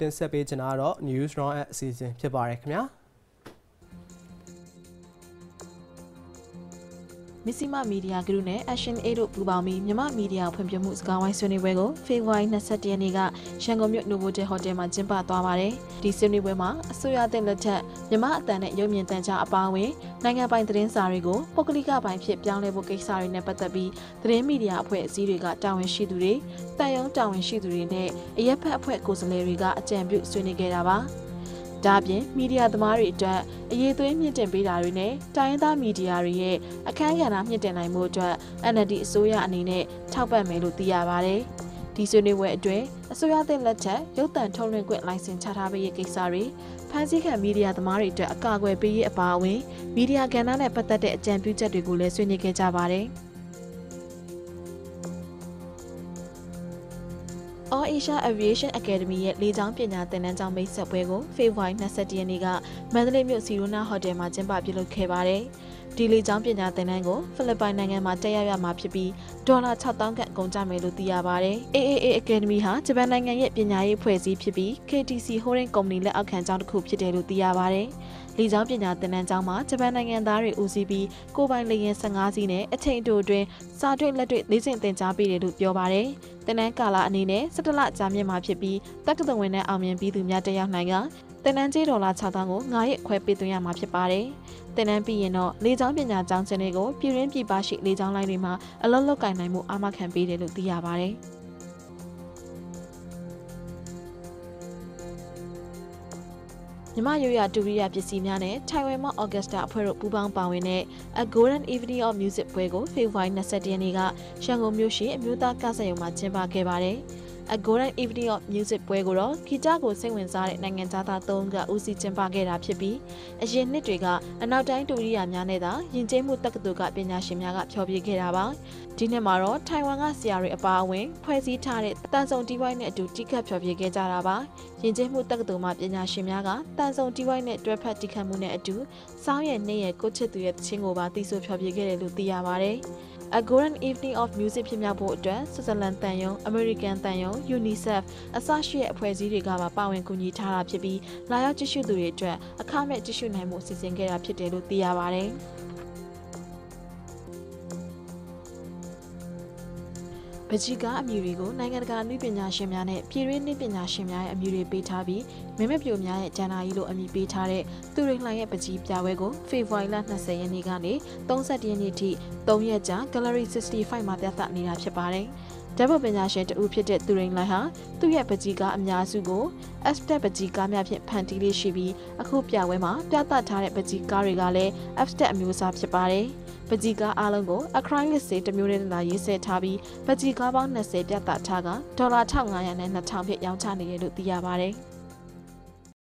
တင်ဆက်ပေးချင်တာကတော့ News Round အစီအစဉ်ဖြစ်ပါတယ်ခင်ဗျာ။ မစ္စည်းမမီဒီယာဂရုနဲ့ Action Aid တို့ပူးပေါင်းပြီးမြမမီဒီယာဖွံ့ဖြိုးမှုစကားဝိုင်းဆွေးနွေးပွဲကိုဖေဖော်ဝါရီ22ရက်နေ့ကရန်ကုန်မြို့နိုဗိုတယ်ဟိုတယ်မှာကျင်းပသွားပါတယ်။ဒီဆွေးနွေးပွဲမှာအစိုးရတဲ့လက်ထက်မြမအတန်နဲ့ရုပ်မြင်သံကြားအပါအဝင်နိုင်ငံပိုင်သတင်းစာတွေကိုပုဂ္ဂလိကပိုင်းဖြစ်ပြောင်းလဲဖို့ကိစ္စတွေနဲ့ပတ်သက်ပြီးသတင်းမီဒီယာအဖွဲ့အစည်းတွေကတာဝန်ရှိသူတွေတန်ယုံတာဝန်ရှိသူတွေနဲ့အရက်ဖက်အဖွဲ့ကိုယ်စားလှယ်တွေကအကြံပြုဆွေးနွေးခဲ့တာပါ။ ဒါပြင်မီဒီယာသမားတွေအတွက်အရေးသွေးမြင့်တင်ပေးတာတွေနဲ့တိုင်းရင်းသားမီဒီယာတွေရဲ့အခမ်းကဏ္ဍမြင့်တင်နိုင်မှုအတွက် NLD အစိုးရအနေနဲ့ထောက်ပံ့မယ်လို့သိရပါတယ်။ဒီဆွေးနွေးပွဲအတွင်းအစိုးရသစ်လက်ထက်ရုပ်သံထုတ်လွှင့်ခွင့်လိုင်စင်ချထားပေးရေးကိစ္စတွေဖန်ဆီးခံမီဒီယာသမားတွေအတွက်အကာအကွယ်ပေးရေးအပါအဝင်မီဒီယာကဏ္ဍနဲ့ပတ်သက်တဲ့အကြံပြုချက်တွေကိုလည်းဆွေးနွေးခဲ့ကြပါတယ်။ All Asia Aviation Academy ရဲ့လေကြောင်းပညာသင်တန်းကျောင်းမိတ်ဆက်ပွဲကိုဖေဖော်ဝါရီ22ရက်နေ့ကမန္တလေးမြို့စီရိုနာဟိုတယ်မှာကျင်းပပြုလုပ်ခဲ့ပါတယ်။ဒီလေကြောင်းပညာသင်တန်းကိုဖိလစ်ပိုင်နိုင်ငံမှာတက်ရောက်ရမှာဖြစ်ပြီးဒေါ်လာ6000ခန့်ကုန်ကျမယ်လို့သိရပါတယ်။ AAA Academy ဟာဂျပန်နိုင်ငံရဲ့ပညာရေးဖွဲ့စည်းဖြစ်ပြီး KTC Holding Company လက်အောက်ခံကျောင်းတစ်ခုဖြစ်တယ်လို့သိရပါတယ်။ လေကြောင်းပညာသင်တန်းကျောင်းမှာဂျပန်နိုင်ငံသားတွေဦးစီးပြီးကိုပိုင်လေယာဉ်15စီးနဲ့အချိန်တိုအတွင်းစာတွေ့လက်တွေ့လေ့ကျင့်သင်ကြားပေးတယ်လို့ပြောပါတယ်။တင်နန်းကာလအနေနဲ့17လကြာမြင့်မှာဖြစ်ပြီးတက္ကသိုလ်ဝင်နဲ့အောင်မြင်ပြီးသူများတက်ရောက်နိုင်ကတင်နန်းကျေးဒေါ်လာ6000ကို9ရက်ခွဲပေးသွင်းရမှာဖြစ်ပါတယ်။တင်နန်းပြီးရင်တော့လေကြောင်းပညာကျောင်းစင်တွေကိုပြည်ရင်းပြည်ပရှိလေကြောင်းလိုင်းတွေမှာအလုပ်လုပ်ကင်နိုင်မှုအာမခံပေးတယ်လို့သိရပါတယ်။ မြမရိုးရဒူရိယပစ္စည်းများနဲ့ထိုင်ဝမ်မှအော်ဂက်စတာအဖွဲ့တို့ပူးပေါင်းပါဝင်တဲ့ A Golden Evening of Music ပွဲကိုဖေဖော်ဝါရီ22ရက်နေ့ကရန်ကုန်မြို့ရှိအမျိုးသားကစားရုံမှာကျင်းပခဲ့ပါတယ်။ A Golden Evening of Music ပွဲကိုတော့ဂီတကိုစိတ်ဝင်စားတဲ့နိုင်ငံသားသား၃ကဦးစီးကျင်းပခဲ့တာဖြစ်ပြီးအရင်နှစ်တွေကအနောက်တိုင်းဒူရိယာများနဲ့သာယဉ်ကျေးမှုတက္ကသိုလ်ကပညာရှင်များကဖျော်ဖြေခဲ့တာပါဒီနှစ်မှာတော့ထိုင်ဝမ်ကဆရာတွေအပါအဝင်ဖွဲ့စည်းထားတဲ့တန်ဆုံတီးဝိုင်းနဲ့အတူတိခတ်ဖျော်ဖြေခဲ့ကြတာပါယဉ်ကျေးမှုတက္ကသိုလ်မှာပညာရှင်များကတန်ဆုံတီးဝိုင်းနဲ့တွဲဖက်တိခတ်မှုနဲ့အတူစောင်းရဲ့နေ့ရဲ့ကိုချစ်သူရဲ့တခြင်းကိုပါတီးဆိုဖျော်ဖြေခဲ့တယ်လို့သိရပါတယ် A Golden Evening of Music ဖြစ်မြောက်ဖို့အတွက်ဆွစ်ဇာလန်တန်ယုံ American တန်ယုံ UNICEF အစရှိတဲ့အဖွဲ့အစည်းတွေကပါပါဝင်ကူညီထားတာဖြစ်ပြီးလာရောက်ကြည့်ရှုသူတွေအတွက်အခမဲ့ကြည့်ရှုနိုင်မှုစီစဉ်ခဲ့တာဖြစ်တယ်လို့သိရပါတယ်။ ပကြီးကအမည်တွေကိုနိုင်ငံတကာနည်းပညာရှင်များနဲ့ပြည်တွင်းနည်းပညာရှင်များရဲ့အမည်တွေပေးထားပြီးမင်းမပြိုများရဲ့ဂျန်နာကြီးလိုအမည်ပေးထားတဲ့သူရိလှိုင်ရဲ့ပကြီးပြပွဲကိုဖေဖော်ဝါရီလ20ရက်နေ့ကနေ31ရက်နေ့ထိ3ရက်ကြာ Gallery 65မှာပြသနေတာဖြစ်ပါတယ်။ ဓာတ်ပုံပညာရှင်တဦးဖြစ်တဲ့သူရိန်လိုင်ဟာသူ့ရဲ့ပကြီးကားအများစုကို F-step ပကြီးကားများဖြင့်ဖန်တီးလေးရှိပြီးအခုပြပွဲမှာပြသထားတဲ့ပကြီးကားတွေကလည်း F-step အမျိုးအစားဖြစ်ပါတယ်။ပကြီးကားအားလုံးကို acrylic ဆေးတစ်မျိုးနဲ့သာရေးဆဲထားပြီးပကြီးကားပေါင်း20ပြသထားကဒေါ်လာ1500နဲ့2000ဖြစ်ရောင်းချနေတယ်လို့သိရပါတယ်။